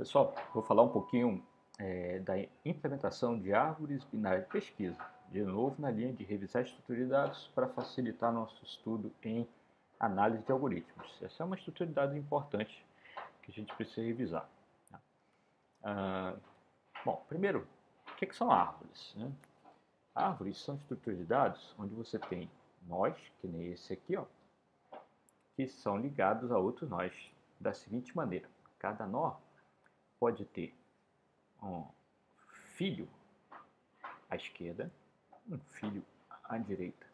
Pessoal, vou falar um pouquinho é, da implementação de árvores binárias de pesquisa, de novo na linha de revisar estrutura de dados para facilitar nosso estudo em análise de algoritmos. Essa é uma estrutura de dados importante que a gente precisa revisar. Tá? Ah, bom, primeiro, o que, que são árvores? Né? Árvores são estruturas de dados onde você tem nós, que nem esse aqui, ó, que são ligados a outros nós da seguinte maneira. Cada nó pode ter um filho à esquerda, um filho à direita.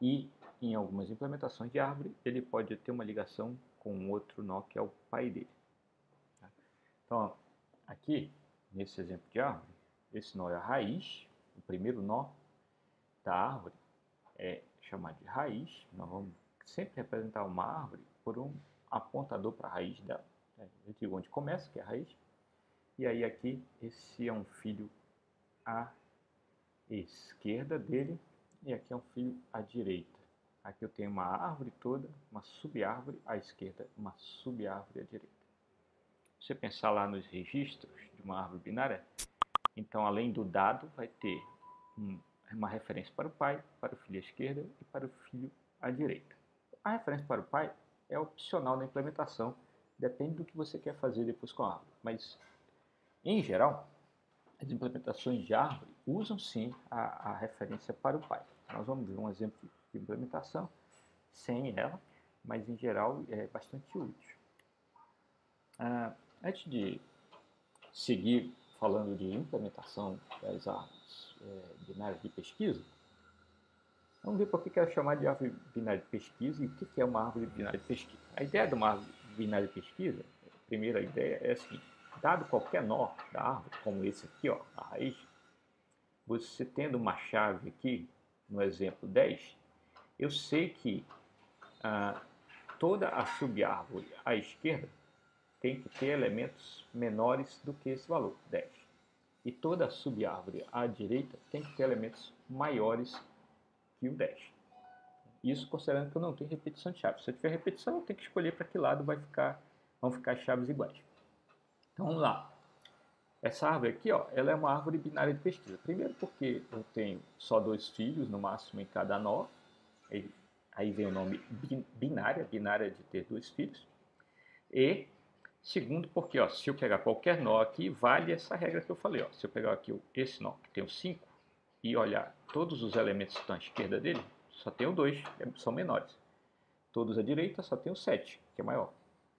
E em algumas implementações de árvore, ele pode ter uma ligação com outro nó que é o pai dele. Tá? Então, aqui, nesse exemplo de árvore, esse nó é a raiz, o primeiro nó da árvore é chamado de raiz. Nós vamos sempre representar uma árvore por um apontador para a raiz dela. É, eu digo onde começa, que é a raiz. E aí aqui, esse é um filho à esquerda dele e aqui é um filho à direita. Aqui eu tenho uma árvore toda, uma subárvore à esquerda, uma subárvore à direita. Se você pensar lá nos registros de uma árvore binária, então além do dado vai ter um, uma referência para o pai, para o filho à esquerda e para o filho à direita. A referência para o pai é opcional na implementação, depende do que você quer fazer depois com a árvore. Mas, em geral, as implementações de árvore usam sim a, a referência para o pai. Nós vamos ver um exemplo de implementação sem ela, mas em geral é bastante útil. Ah, antes de seguir falando de implementação das árvores é, binárias de pesquisa, Vamos ver por que é chamar de árvore binária de pesquisa e o que é uma árvore binária de pesquisa. A ideia de uma árvore binária de pesquisa, a primeira ideia é a seguinte, dado qualquer nó da árvore, como esse aqui, ó, a raiz, você tendo uma chave aqui, no exemplo 10, eu sei que ah, toda a subárvore à esquerda tem que ter elementos menores do que esse valor, 10. E toda a subárvore à direita tem que ter elementos maiores e o 10. Isso considerando que eu não tenho repetição de chaves. Se eu tiver repetição, eu tenho que escolher para que lado vai ficar, vão ficar as chaves iguais. Então vamos lá. Essa árvore aqui, ó, ela é uma árvore binária de pesquisa. Primeiro porque eu tenho só dois filhos, no máximo, em cada nó. Aí vem o nome binária, binária de ter dois filhos. E segundo porque, ó, se eu pegar qualquer nó aqui, vale essa regra que eu falei. Ó. Se eu pegar aqui esse nó, que tem o 5, e olhar todos os elementos que estão à esquerda dele, só tem o 2, que são menores. Todos à direita só tem o 7, que é maior.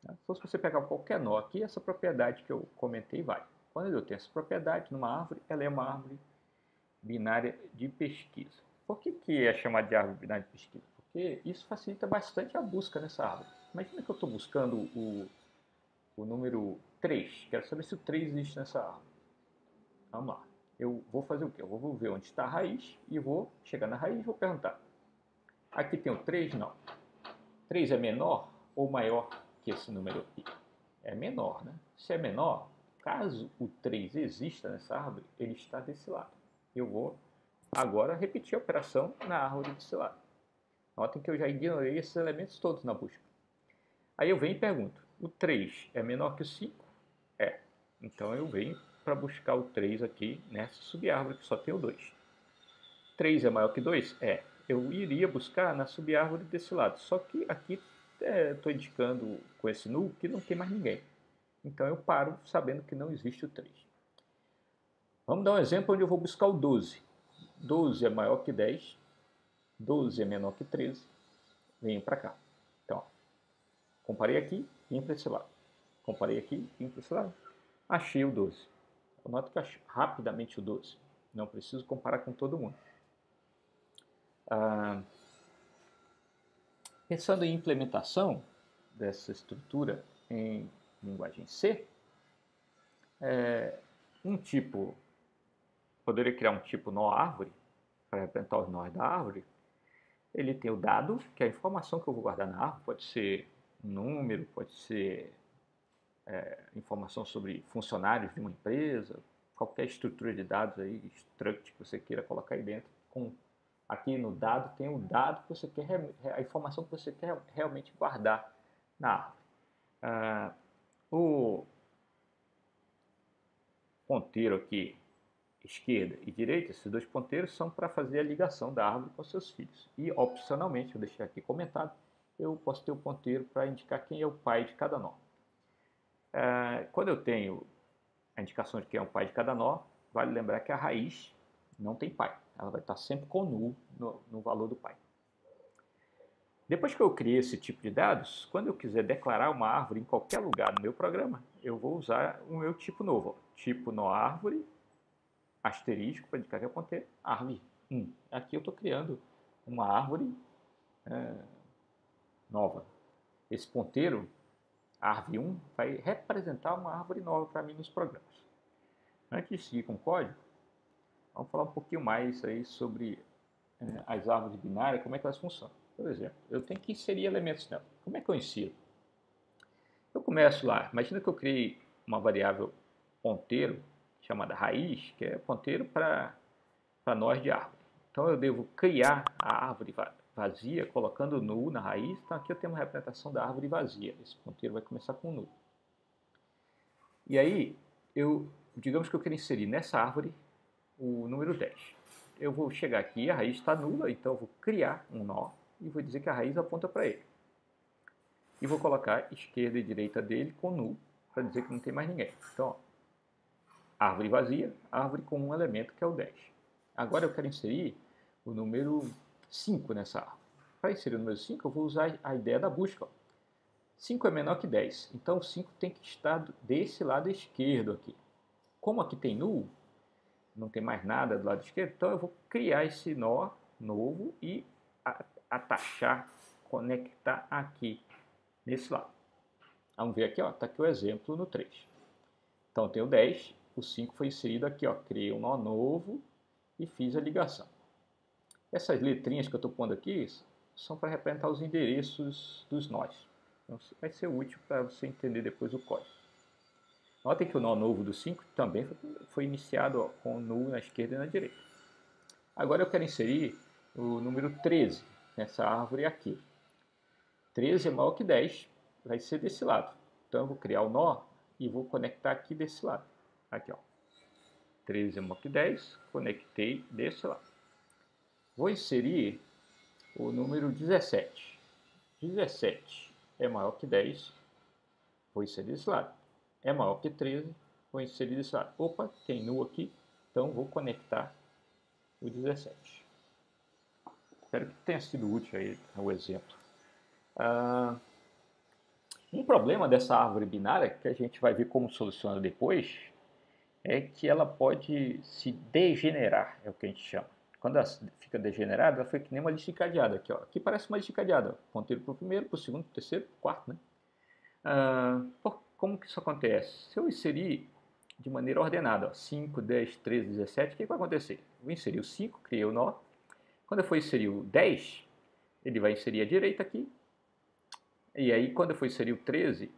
Né? Então, se você pegar qualquer nó aqui, essa propriedade que eu comentei vai. Quando eu tenho essa propriedade numa árvore, ela é uma árvore binária de pesquisa. Por que, que é chamada de árvore binária de pesquisa? Porque isso facilita bastante a busca nessa árvore. Imagina que eu estou buscando o, o número 3. Quero saber se o 3 existe nessa árvore. Vamos lá eu vou fazer o quê? Eu vou ver onde está a raiz e vou chegar na raiz e vou perguntar. Aqui tem o 3? Não. 3 é menor ou maior que esse número aqui? É menor, né? Se é menor, caso o 3 exista nessa árvore, ele está desse lado. Eu vou agora repetir a operação na árvore desse lado. Notem que eu já ignorei esses elementos todos na busca. Aí eu venho e pergunto, o 3 é menor que o 5? É. Então eu venho para buscar o 3 aqui nessa subárvore que só tem o 2. 3 é maior que 2? É. Eu iria buscar na subárvore desse lado. Só que aqui estou é, indicando com esse null que não tem mais ninguém. Então eu paro sabendo que não existe o 3. Vamos dar um exemplo onde eu vou buscar o 12. 12 é maior que 10. 12 é menor que 13. Venho para cá. Então, ó, comparei aqui, vim para esse lado. Comparei aqui, vim para esse lado. Achei o 12. Note que eu acho rapidamente o 12. Não preciso comparar com todo mundo. Ah, pensando em implementação dessa estrutura em linguagem C, é, um tipo, poderia criar um tipo nó árvore, para representar os nós da árvore. Ele tem o dado, que é a informação que eu vou guardar na árvore, pode ser um número, pode ser é, informação sobre funcionários de uma empresa, qualquer estrutura de dados aí, struct que você queira colocar aí dentro. Com, aqui no dado tem o dado que você quer, a informação que você quer realmente guardar na árvore. Ah, o, ponteiro aqui, esquerda e direita, esses dois ponteiros são para fazer a ligação da árvore com seus filhos. E, opcionalmente, eu deixei aqui comentado, eu posso ter o ponteiro para indicar quem é o pai de cada nó. É, quando eu tenho a indicação de quem é o pai de cada nó, vale lembrar que a raiz não tem pai. Ela vai estar sempre com nulo no, no valor do pai. Depois que eu criei esse tipo de dados, quando eu quiser declarar uma árvore em qualquer lugar no meu programa, eu vou usar o meu tipo novo. Tipo no árvore, asterisco para indicar que ponteiro, árvore 1. Aqui eu estou criando uma árvore é, nova. Esse ponteiro, árvore 1, vai representar uma árvore nova para mim nos programas. Antes de seguir com o código, vamos falar um pouquinho mais aí sobre é, as árvores binárias, como é que elas funcionam. Por exemplo, eu tenho que inserir elementos nela. Como é que eu insiro? Eu começo lá, imagina que eu criei uma variável ponteiro chamada raiz, que é ponteiro para nós de árvore. Então eu devo criar a árvore vazia colocando null na raiz. Então aqui eu tenho uma representação da árvore vazia. Esse ponteiro vai começar com null. E aí, eu, digamos que eu quero inserir nessa árvore o número 10. Eu vou chegar aqui, a raiz está nula, então eu vou criar um nó e vou dizer que a raiz aponta para ele. E vou colocar esquerda e direita dele com null, para dizer que não tem mais ninguém. Então, ó, árvore vazia, árvore com um elemento que é o 10. Agora eu quero inserir o número 5 nessa árvore. Para inserir o número 5, eu vou usar a ideia da busca. Ó. 5 é menor que 10, então o 5 tem que estar desse lado esquerdo aqui. Como aqui tem null, não tem mais nada do lado esquerdo, então eu vou criar esse nó novo e atachar, conectar aqui, nesse lado. Vamos ver aqui, está aqui o exemplo no 3. Então, tem o 10, o 5 foi inserido aqui, ó, criei um nó novo e fiz a ligação. Essas letrinhas que eu estou pondo aqui são para representar os endereços dos nós. Então, vai ser útil para você entender depois o código. Notem que o nó novo do 5 também foi iniciado com o null na esquerda e na direita. Agora eu quero inserir o número 13 nessa árvore aqui. 13 é maior que 10, vai ser desse lado. Então eu vou criar o nó e vou conectar aqui desse lado. Aqui, ó. 13 é maior que 10, conectei desse lado. Vou inserir o número 17. 17 é maior que 10, vou inserir desse lado. É maior que 13, vou inserir desse lado. Opa, tem nu aqui, então vou conectar o 17. Espero que tenha sido útil aí o exemplo. Ah, um problema dessa árvore binária, que a gente vai ver como soluciona depois, é que ela pode se degenerar, é o que a gente chama. Quando ela fica degenerada, ela fica que nem uma lista encadeada. Aqui, ó. aqui parece uma lista encadeada. Ponteiro para o primeiro, para o segundo, para o terceiro, para o quarto. Né? Ah, por, como que isso acontece? Se eu inserir de maneira ordenada, ó, 5, 10, 13, 17, o que vai acontecer? Eu vou inserir o 5, criei o nó, quando eu for inserir o 10, ele vai inserir a direita aqui. E aí, quando eu for inserir o 13,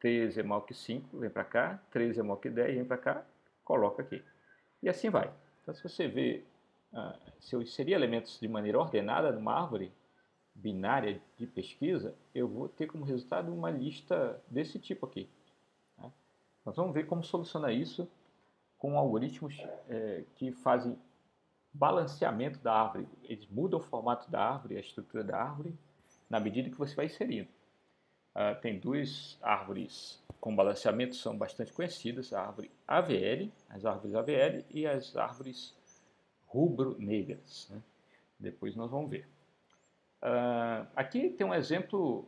13 é maior que 5, vem para cá. 13 é maior que 10, vem para cá. Coloca aqui. E assim vai. Então, se você vê, ah, se eu inserir elementos de maneira ordenada numa árvore binária de pesquisa, eu vou ter como resultado uma lista desse tipo aqui. Né? Nós vamos ver como solucionar isso com algoritmos é, que fazem balanceamento da árvore. Eles mudam o formato da árvore, a estrutura da árvore, na medida que você vai inserindo. Uh, tem duas árvores com balanceamento, são bastante conhecidas, a árvore AVL, as árvores AVL e as árvores rubro-negras. Né? Depois nós vamos ver. Uh, aqui tem um exemplo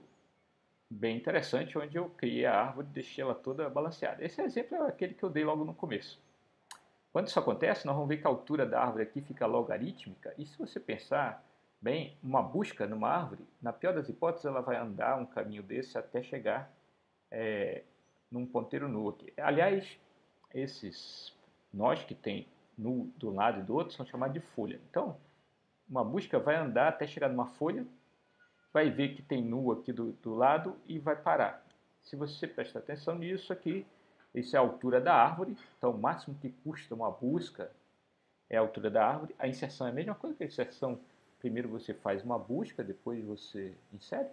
bem interessante, onde eu criei a árvore e deixei ela toda balanceada. Esse exemplo é aquele que eu dei logo no começo. Quando isso acontece, nós vamos ver que a altura da árvore aqui fica logarítmica, e se você pensar bem, uma busca numa árvore, na pior das hipóteses, ela vai andar um caminho desse até chegar é, num ponteiro nu aqui. Aliás, esses nós que tem nu do lado e do outro são chamados de folha. Então, uma busca vai andar até chegar numa folha, vai ver que tem nu aqui do, do lado e vai parar. Se você prestar atenção nisso aqui, isso é a altura da árvore, então o máximo que custa uma busca é a altura da árvore. A inserção é a mesma coisa que a inserção. Primeiro você faz uma busca, depois você insere.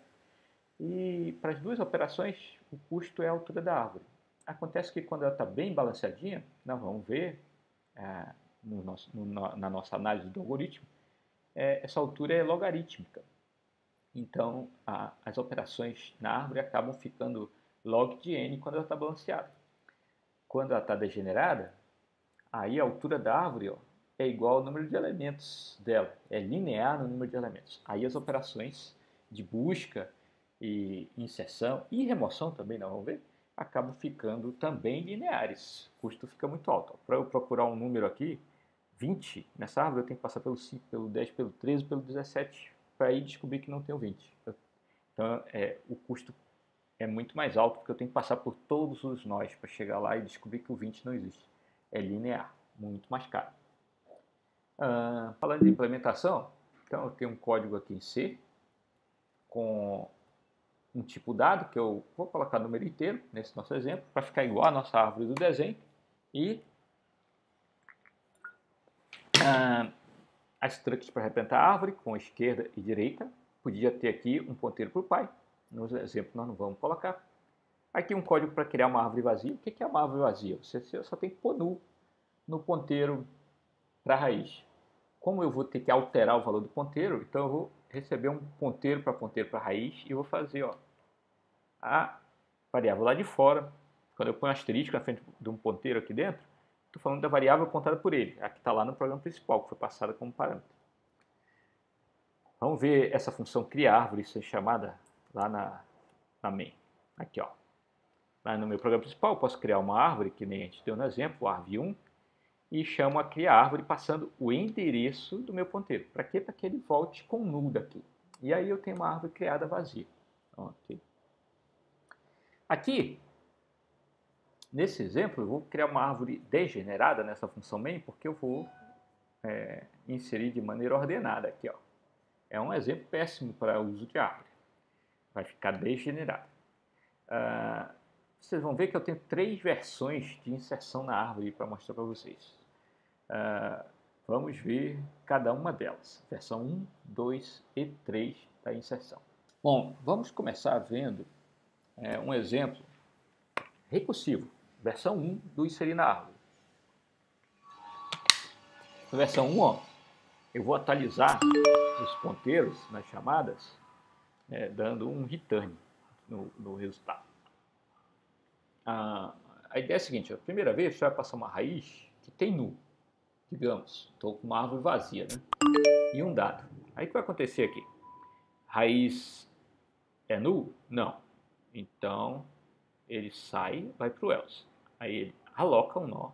E para as duas operações, o custo é a altura da árvore. Acontece que quando ela está bem balanceadinha, nós vamos ver é, no nosso, no, na nossa análise do algoritmo, é, essa altura é logarítmica. Então, a, as operações na árvore acabam ficando log de n quando ela está balanceada. Quando ela está degenerada, aí a altura da árvore ó, é igual ao número de elementos dela, é linear no número de elementos. Aí as operações de busca e inserção e remoção também, não vamos ver, acabam ficando também lineares. O custo fica muito alto. Para eu procurar um número aqui, 20 nessa árvore, eu tenho que passar pelo 5, pelo 10, pelo 13, pelo 17, para aí descobrir que não tenho 20. Então, é, o custo é muito mais alto, porque eu tenho que passar por todos os nós para chegar lá e descobrir que o 20 não existe. É linear, muito mais caro. Ah, falando de implementação, então eu tenho um código aqui em C, com um tipo dado, que eu vou colocar número inteiro, nesse nosso exemplo, para ficar igual a nossa árvore do desenho, e ah, as structs para representar a árvore, com esquerda e direita. Podia ter aqui um ponteiro para o pai. No exemplo nós não vamos colocar. Aqui um código para criar uma árvore vazia. O que é uma árvore vazia? Você só tem que pôr nu no ponteiro para a raiz. Como eu vou ter que alterar o valor do ponteiro, então eu vou receber um ponteiro para ponteiro para raiz e vou fazer ó, a variável lá de fora. Quando eu ponho um asterisco na frente de um ponteiro aqui dentro, Estou falando da variável apontada por ele, a que está lá no programa principal, que foi passada como parâmetro. Vamos ver essa função criar árvore ser chamada lá na, na main. Aqui, ó. Lá no meu programa principal, eu posso criar uma árvore, que nem a gente deu no exemplo, arv1, e chamo a criar árvore passando o endereço do meu ponteiro. Para quê? Para que ele volte com null daqui. E aí eu tenho uma árvore criada vazia. Ok. Aqui, Nesse exemplo, eu vou criar uma árvore degenerada nessa função main, porque eu vou é, inserir de maneira ordenada aqui. Ó. É um exemplo péssimo para uso de árvore. Vai ficar degenerado. Ah, vocês vão ver que eu tenho três versões de inserção na árvore para mostrar para vocês. Ah, vamos ver cada uma delas. Versão 1, 2 e 3 da inserção. Bom, vamos começar vendo é, um exemplo recursivo versão 1 do inserir na árvore. Na versão 1, ó, eu vou atualizar os ponteiros nas chamadas, né, dando um return no, no resultado. a ideia é a seguinte, a primeira vez você vai passar uma raiz que tem nu, digamos, estou com uma árvore vazia, né? e um dado. Aí o que vai acontecer aqui? Raiz é nu? Não. Então, ele sai, vai para o else. Aí ele aloca um nó.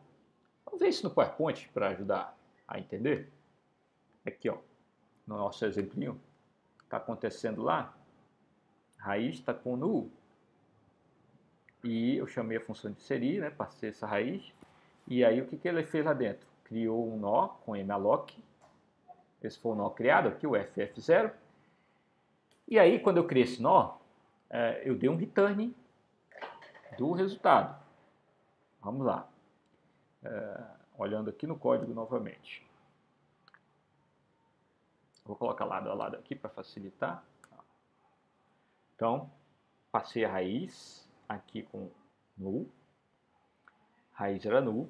Vamos ver isso no PowerPoint para ajudar a entender. Aqui, ó, no nosso exemplinho, está acontecendo lá. Raiz está com null. E eu chamei a função de inserir, né, passei essa raiz. E aí o que, que ele fez lá dentro? Criou um nó com malloc. Esse foi o nó criado aqui, o ff0. E aí, quando eu criei esse nó, é, eu dei um return do resultado. Vamos lá. É, olhando aqui no código novamente. Vou colocar lado a lado aqui para facilitar. Então, passei a raiz aqui com null. Raiz era null.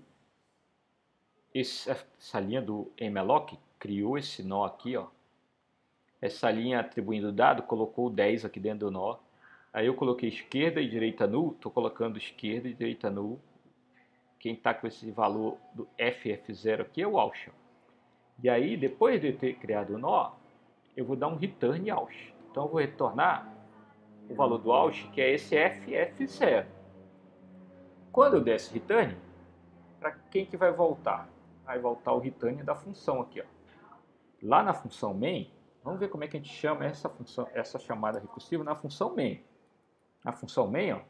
essa linha do malloc criou esse nó aqui, ó. Essa linha atribuindo dado colocou 10 aqui dentro do nó. Aí eu coloquei esquerda e direita null, estou colocando esquerda e direita null quem está com esse valor do FF0 aqui é o Ausha. E aí, depois de ter criado o nó, eu vou dar um return Aush. Então, eu vou retornar o valor do Aush, que é esse FF0. Quando eu der esse return, para quem que vai voltar? Vai voltar o return da função aqui. Ó. Lá na função main, vamos ver como é que a gente chama essa função, essa chamada recursiva na função main. Na função main, ó,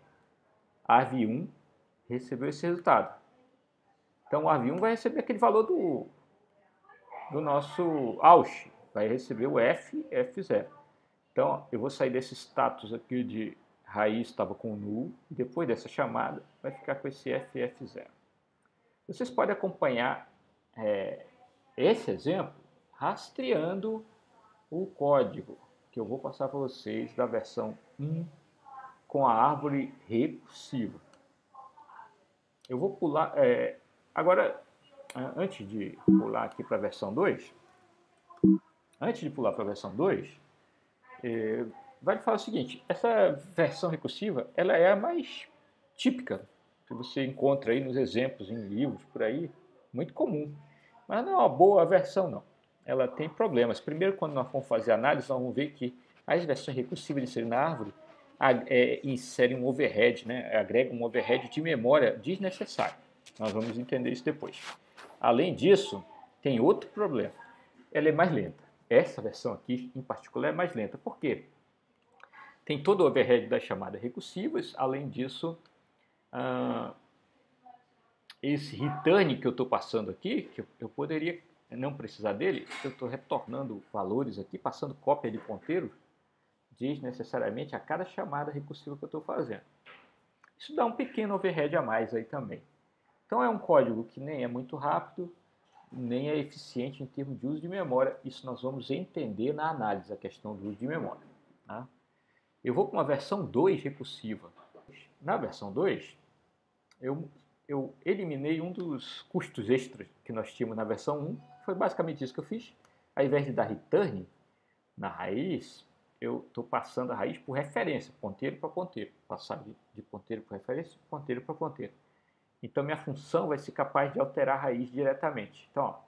arv1 recebeu esse resultado. Então o AV1 vai receber aquele valor do, do nosso AUSH, vai receber o F, F0. Então eu vou sair desse status aqui de raiz estava com null, e depois dessa chamada vai ficar com esse F, F0. Vocês podem acompanhar é, esse exemplo rastreando o código que eu vou passar para vocês da versão 1 com a árvore recursiva. eu vou pular, é, agora, antes de pular aqui para a versão 2, antes de pular para a versão 2, é, vale falar o seguinte, essa versão recursiva, ela é a mais típica que você encontra aí nos exemplos, em livros, por aí, muito comum. Mas não é uma boa versão, não. Ela tem problemas. Primeiro, quando nós vamos fazer análise, nós vamos ver que as versões recursivas de inserir na árvore é, inserem um overhead, né? agrega um overhead de memória desnecessário. Nós vamos entender isso depois. Além disso, tem outro problema. Ela é mais lenta. Essa versão aqui, em particular, é mais lenta. Por quê? Tem todo o overhead das chamadas recursivas. Além disso, ah, esse return que eu estou passando aqui, que eu poderia não precisar dele, eu estou retornando valores aqui, passando cópia de ponteiro desnecessariamente a cada chamada recursiva que eu estou fazendo. Isso dá um pequeno overhead a mais aí também. Então é um código que nem é muito rápido, nem é eficiente em termos de uso de memória. Isso nós vamos entender na análise, a questão do uso de memória. Tá? Eu vou com uma versão 2 recursiva. Na versão 2, eu, eu eliminei um dos custos extras que nós tínhamos na versão 1. Foi basicamente isso que eu fiz. Ao invés de dar return na raiz, eu estou passando a raiz por referência, ponteiro para ponteiro. Passar de ponteiro para referência, ponteiro para ponteiro. Então, minha função vai ser capaz de alterar a raiz diretamente. Então, ó,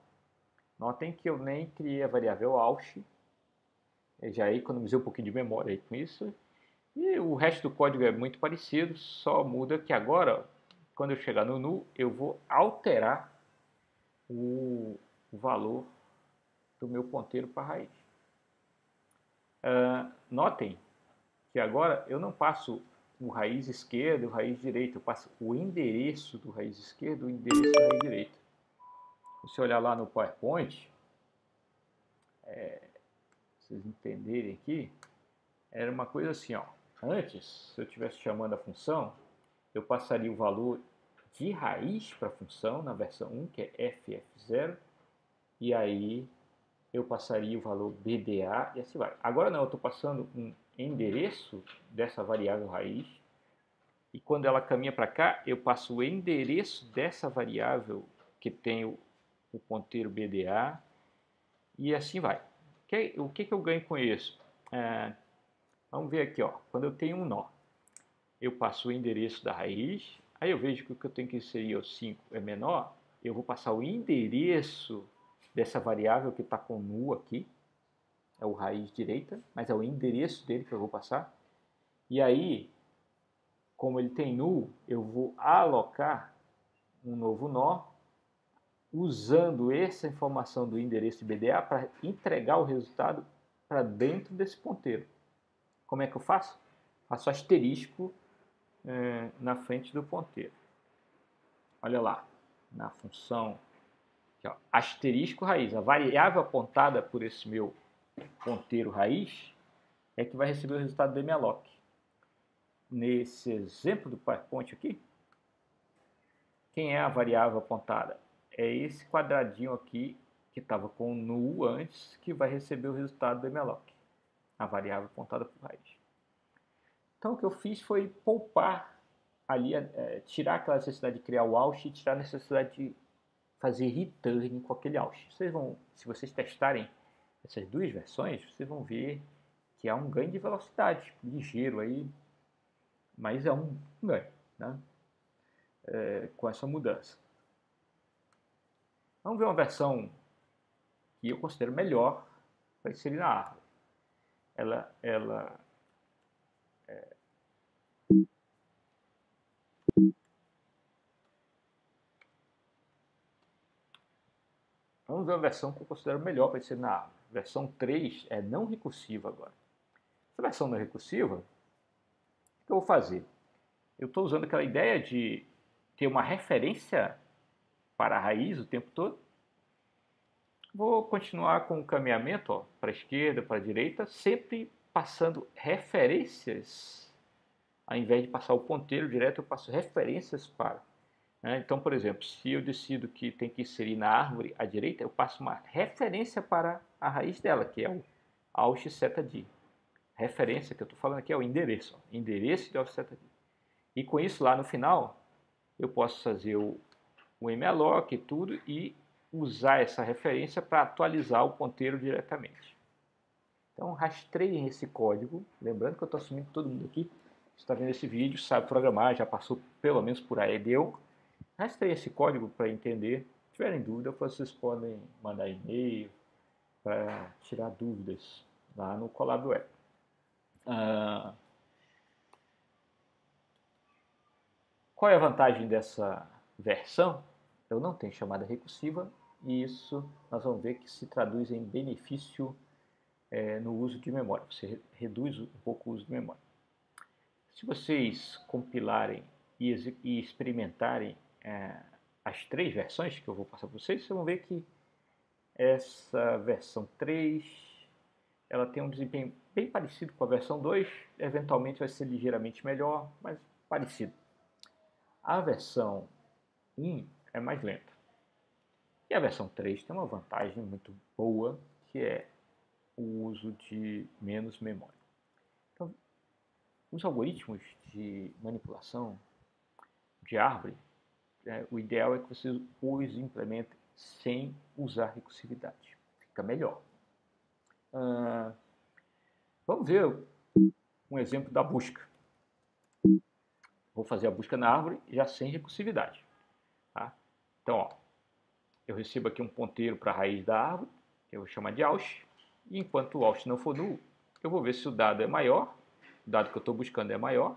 notem que eu nem criei a variável auth, já economizei um pouquinho de memória aí com isso. E o resto do código é muito parecido, só muda que agora, quando eu chegar no nu, eu vou alterar o, o valor do meu ponteiro para a raiz. Uh, notem que agora eu não passo o raiz esquerda e o raiz direita, eu passo o endereço do raiz esquerdo e o endereço da raiz direita. Se você olhar lá no PowerPoint, é, vocês entenderem aqui, era uma coisa assim, ó. Antes, se eu estivesse chamando a função, eu passaria o valor de raiz para a função na versão 1, que é ff0, e aí eu passaria o valor BDA e assim vai. Agora não, eu estou passando um endereço dessa variável raiz e quando ela caminha para cá, eu passo o endereço dessa variável que tem o, o ponteiro BDA e assim vai. O que, que eu ganho com isso? É, vamos ver aqui, ó, quando eu tenho um nó, eu passo o endereço da raiz, aí eu vejo que o que eu tenho que inserir, o 5, é menor, eu vou passar o endereço dessa variável que está com nu aqui, é o raiz direita, mas é o endereço dele que eu vou passar. E aí, como ele tem nu, eu vou alocar um novo nó, usando essa informação do endereço de BDA para entregar o resultado para dentro desse ponteiro. Como é que eu faço? Faço asterisco é, na frente do ponteiro. Olha lá, na função Aqui, ó, asterisco raiz. A variável apontada por esse meu ponteiro raiz é que vai receber o resultado do malloc. Nesse exemplo do PowerPoint aqui, quem é a variável apontada? É esse quadradinho aqui que estava com null antes, que vai receber o resultado do malloc, a variável apontada por raiz. Então o que eu fiz foi poupar ali, é, tirar aquela necessidade de criar o auth e tirar a necessidade de fazer return com aquele auth. Vocês vão, se vocês testarem essas duas versões, vocês vão ver que há um ganho de velocidade ligeiro aí, mas é um ganho né? É, com essa mudança. Vamos ver uma versão que eu considero melhor para inserir na árvore. Ela, ela é, Vamos ver a versão que eu considero melhor para ser na árvore. Versão 3 é não recursiva agora. Essa versão não recursiva, o que eu vou fazer? Eu estou usando aquela ideia de ter uma referência para a raiz o tempo todo. Vou continuar com o caminhamento para a esquerda, para a direita, sempre passando referências. Ao invés de passar o ponteiro direto, eu passo referências para né? Então, por exemplo, se eu decido que tem que inserir na árvore à direita, eu passo uma referência para a raiz dela, que é o alt seta d. Referência que eu estou falando aqui é o endereço, ó, endereço de alt seta d. E com isso, lá no final, eu posso fazer o, o malloc e tudo e usar essa referência para atualizar o ponteiro diretamente. Então rastreiem esse código, lembrando que eu estou assumindo que todo mundo aqui está vendo esse vídeo, sabe programar, já passou pelo menos por aí deu. Rastreiem esse código para entender. Se tiverem dúvida, vocês podem mandar e-mail para tirar dúvidas lá no Colab Web. Ah, qual é a vantagem dessa versão? Eu não tenho chamada recursiva e isso nós vamos ver que se traduz em benefício é, no uso de memória. Você reduz um pouco o uso de memória. Se vocês compilarem e, e experimentarem é, as três versões que eu vou passar para vocês, vocês vão ver que essa versão 3 ela tem um desempenho bem parecido com a versão 2, eventualmente vai ser ligeiramente melhor, mas parecido. A versão 1 é mais lenta. E a versão 3 tem uma vantagem muito boa, que é o uso de menos memória. Então, os algoritmos de manipulação de árvore, é, o ideal é que você os implemente sem usar recursividade. Fica melhor. Ah, vamos ver um exemplo da busca. Vou fazer a busca na árvore já sem recursividade. Tá? Então, ó, eu recebo aqui um ponteiro para a raiz da árvore, que eu vou chamar de Aush, e enquanto o Aush não for nulo, eu vou ver se o dado é maior, o dado que eu estou buscando é maior,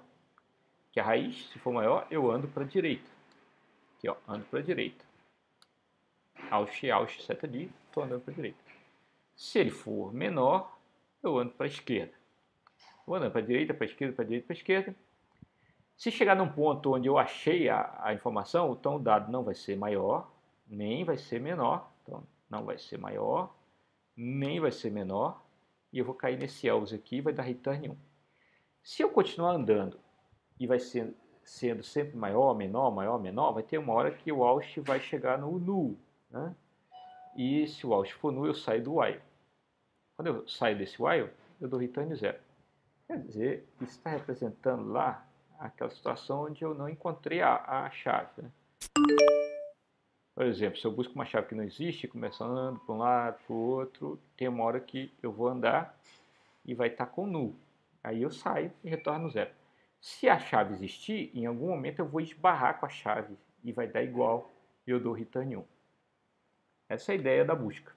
que a raiz, se for maior, eu ando para a direita. Aqui, ó, ando para a direita. Aush, Aush, seta de, estou andando para a direita. Se ele for menor, eu ando para a esquerda. Vou andando para a direita, para a esquerda, para a direita, para a esquerda. Se chegar num ponto onde eu achei a, a informação, então o dado não vai ser maior, nem vai ser menor, então não vai ser maior, nem vai ser menor, e eu vou cair nesse else aqui e vai dar return 1. Se eu continuar andando e vai ser, sendo sempre maior, menor, maior, menor, vai ter uma hora que o out vai chegar no null. Né? E se o out for null, eu saio do while. Quando eu saio desse while, eu dou return 0. Quer dizer, isso está representando lá aquela situação onde eu não encontrei a, a chave. Né? Por exemplo, se eu busco uma chave que não existe, começando para um lado, para o outro, tem uma hora que eu vou andar e vai estar tá com null. Aí eu saio e retorno zero. Se a chave existir, em algum momento eu vou esbarrar com a chave e vai dar igual eu dou return 1. Essa é a ideia da busca.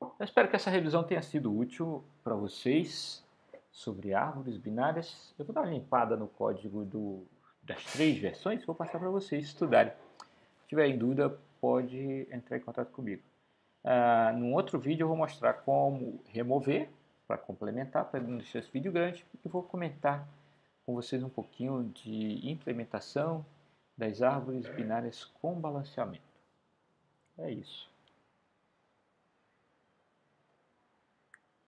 Eu espero que essa revisão tenha sido útil para vocês sobre árvores binárias. Eu vou dar uma limpada no código do, das três versões e vou passar para vocês estudarem tiver em dúvida, pode entrar em contato comigo. Uh, num outro vídeo eu vou mostrar como remover, para complementar, para não deixar esse vídeo grande, e vou comentar com vocês um pouquinho de implementação das árvores binárias com balanceamento. É isso.